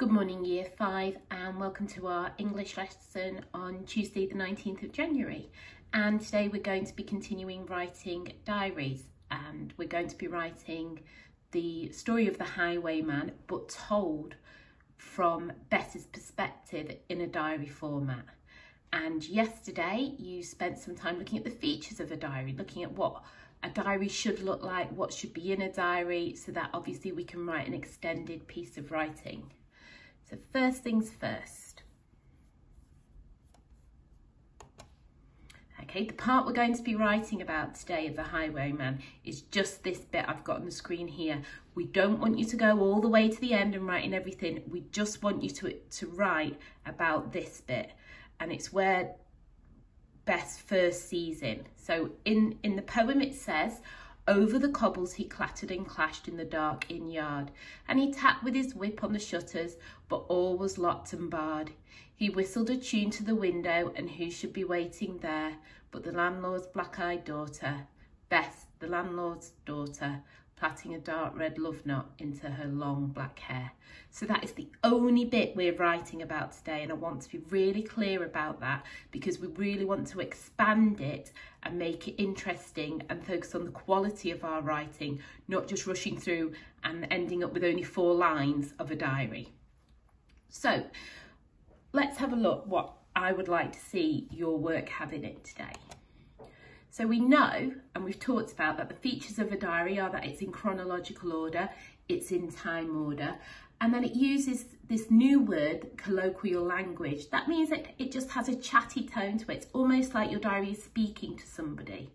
Good morning year 5 and welcome to our English lesson on Tuesday the 19th of January. And today we're going to be continuing writing diaries and we're going to be writing the story of the highwayman but told from Bess's perspective in a diary format. And yesterday you spent some time looking at the features of a diary looking at what a diary should look like what should be in a diary so that obviously we can write an extended piece of writing so first things first. Okay, the part we're going to be writing about today of the highwayman is just this bit I've got on the screen here. We don't want you to go all the way to the end and writing everything. We just want you to, to write about this bit. And it's where Bess first sees him. So in, in the poem it says, over the cobbles he clattered and clashed in the dark inn yard, and he tapped with his whip on the shutters, but all was locked and barred. He whistled a tune to the window, and who should be waiting there but the landlord's black-eyed daughter, Bess, the landlord's daughter, plaiting a dark red love knot into her long black hair. So that is the only bit we're writing about today and I want to be really clear about that because we really want to expand it and make it interesting and focus on the quality of our writing, not just rushing through and ending up with only four lines of a diary. So let's have a look what I would like to see your work have in it today. So we know, and we've talked about, that the features of a diary are that it's in chronological order, it's in time order, and then it uses this new word, colloquial language. That means that it just has a chatty tone to it. It's almost like your diary is speaking to somebody.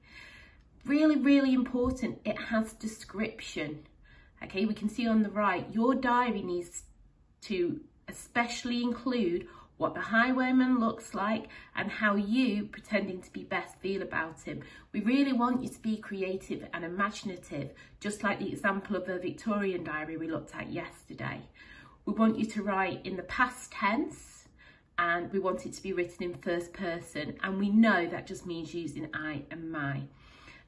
Really, really important, it has description. Okay, we can see on the right, your diary needs to especially include what the highwayman looks like and how you, pretending to be Bess, feel about him. We really want you to be creative and imaginative, just like the example of the Victorian diary we looked at yesterday. We want you to write in the past tense and we want it to be written in first person and we know that just means using I and my.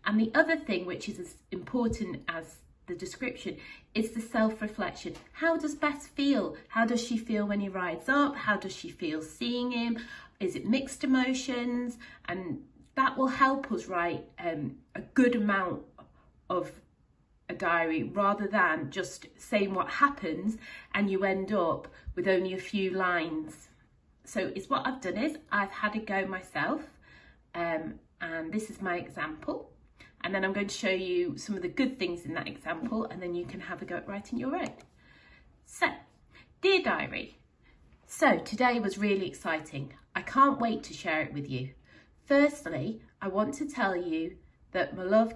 And the other thing which is as important as the description is the self-reflection. How does Bess feel? How does she feel when he rides up? How does she feel seeing him? Is it mixed emotions? And that will help us write um, a good amount of a diary rather than just saying what happens and you end up with only a few lines. So it's what I've done is I've had a go myself um, and this is my example and then I'm going to show you some of the good things in that example and then you can have a go at writing your own. So, dear diary, so today was really exciting. I can't wait to share it with you. Firstly, I want to tell you that my love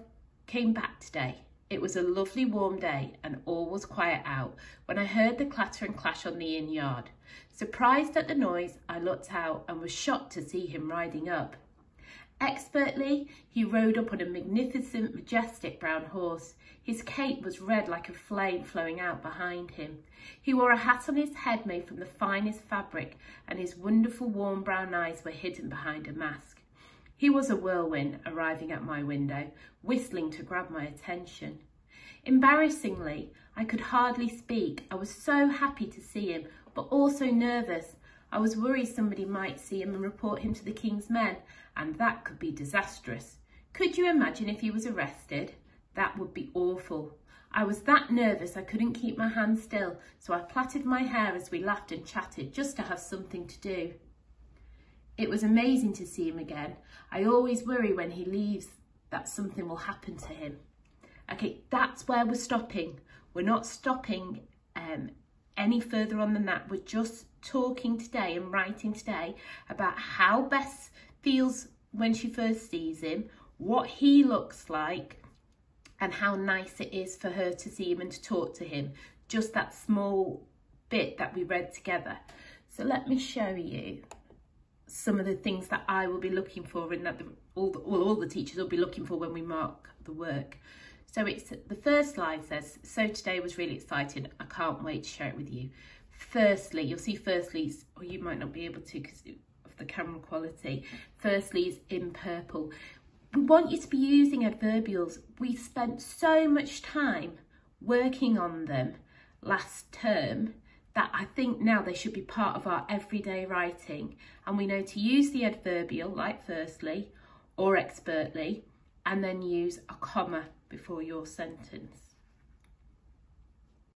came back today. It was a lovely warm day and all was quiet out when I heard the clatter and clash on the inn yard. Surprised at the noise, I looked out and was shocked to see him riding up. Expertly, he rode up on a magnificent, majestic brown horse. His cape was red like a flame flowing out behind him. He wore a hat on his head made from the finest fabric, and his wonderful warm brown eyes were hidden behind a mask. He was a whirlwind arriving at my window, whistling to grab my attention. Embarrassingly, I could hardly speak. I was so happy to see him, but also nervous. I was worried somebody might see him and report him to the King's men, and that could be disastrous. Could you imagine if he was arrested? That would be awful. I was that nervous I couldn't keep my hands still, so I plaited my hair as we laughed and chatted just to have something to do. It was amazing to see him again. I always worry when he leaves that something will happen to him. Okay, that's where we're stopping. We're not stopping um, any further on than that. We're just talking today and writing today about how Bess feels when she first sees him, what he looks like, and how nice it is for her to see him and to talk to him. Just that small bit that we read together. So let me show you some of the things that I will be looking for and that the, all, the, all, all the teachers will be looking for when we mark the work. So it's the first slide says, so today was really exciting. I can't wait to share it with you firstly, you'll see firstly, or you might not be able to because of the camera quality, firstly is in purple. We want you to be using adverbials. We spent so much time working on them last term that I think now they should be part of our everyday writing. And we know to use the adverbial, like firstly, or expertly, and then use a comma before your sentence.